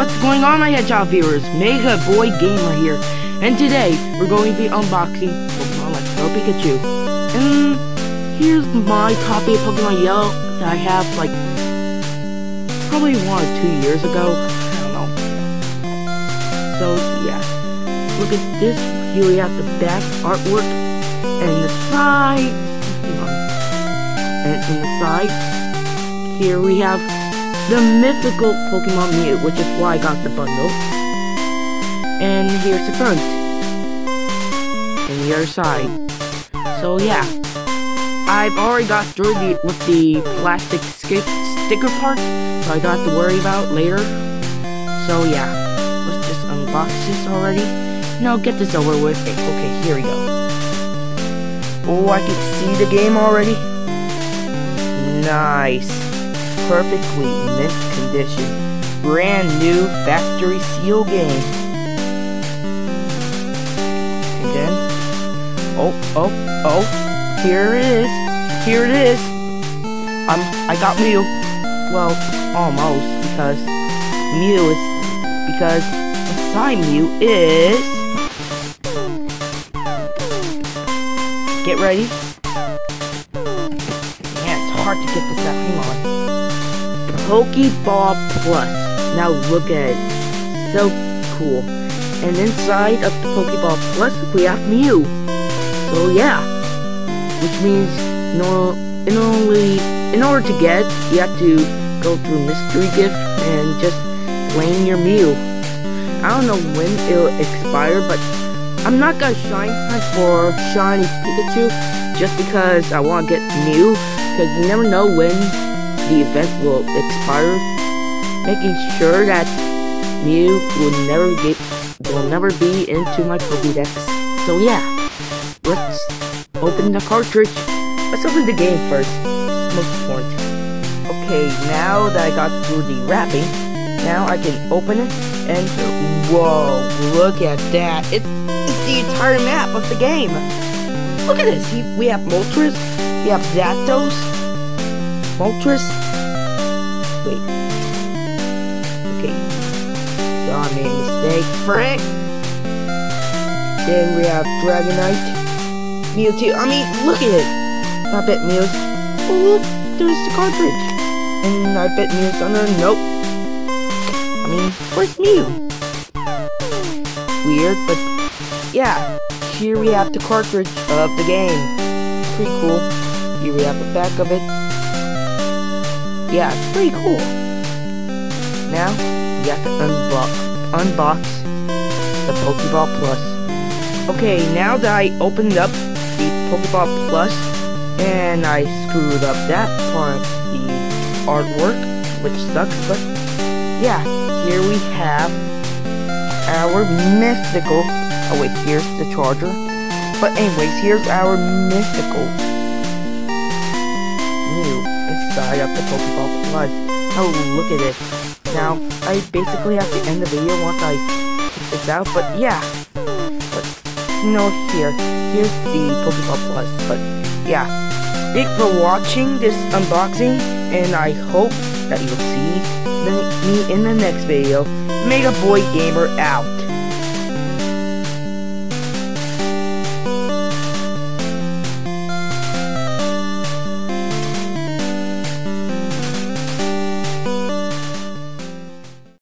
What's going on, my Hedgehog viewers? Mega Boy Gamer here, and today we're going to be unboxing Pokemon Let's Go Pikachu. And here's my copy of Pokemon Yellow that I have like probably one or two years ago. I don't know. So yeah, look at this. Here we have the back artwork and the side. And in the side, here we have the mythical Pokemon Mew, which is why I got the bundle. And here's the front. And the other side. So yeah. I've already got through the, with the plastic sticker part, so I don't have to worry about later. So yeah. Let's just unbox this already. No, get this over with. Okay, here we go. Oh, I can see the game already. Nice perfectly in mint condition. Brand new factory seal game. Then, oh, oh, oh, here it is. Here it is. I'm, I got Mew. Well, almost, because Mew is, because inside Mew is, get ready. Man, it's hard to get this out. Pokeball Plus. Now look at it. So cool. And inside of the Pokeball Plus, we have Mew. So yeah. Which means, no, in, only, in order to get, you have to go through Mystery Gift and just claim your Mew. I don't know when it'll expire, but I'm not gonna shine hunt for shiny Pikachu just because I want to get Mew, because you never know when the event will expire, making sure that Mew will never get will never be into my Pokédex. So yeah, let's open the cartridge. Let's open the game first. Most important. Okay, now that I got through the wrapping, now I can open it and whoa, look at that! It's it's the entire map of the game. Look at this. We have Moltres, we have Zapdos, Moltres. Wait. Okay. So I made a mistake. Frank! Then we have Dragonite. Mewtwo. I mean, look at it. I bet Mew's. Oh, look. There's the cartridge. And I bet Mew's under. Nope. I mean, where's Mew? Weird, but yeah. Here we have the cartridge of the game. Pretty cool. Here we have the back of it. Yeah, it's pretty cool. Now, you have to unbox, unbox the Pokeball Plus. Okay, now that I opened up the Pokeball Plus, and I screwed up that part of the artwork, which sucks, but yeah, here we have our mystical. oh wait, here's the charger. But anyways, here's our mystical. Mew inside of the Pokeball Plus. Oh, look at it. Now, I basically have to end the video once I take this out, but yeah. But, here. Here's the Pokeball Plus, but yeah. Thanks for watching this unboxing, and I hope that you'll see me in the next video. Mega Boy Gamer out.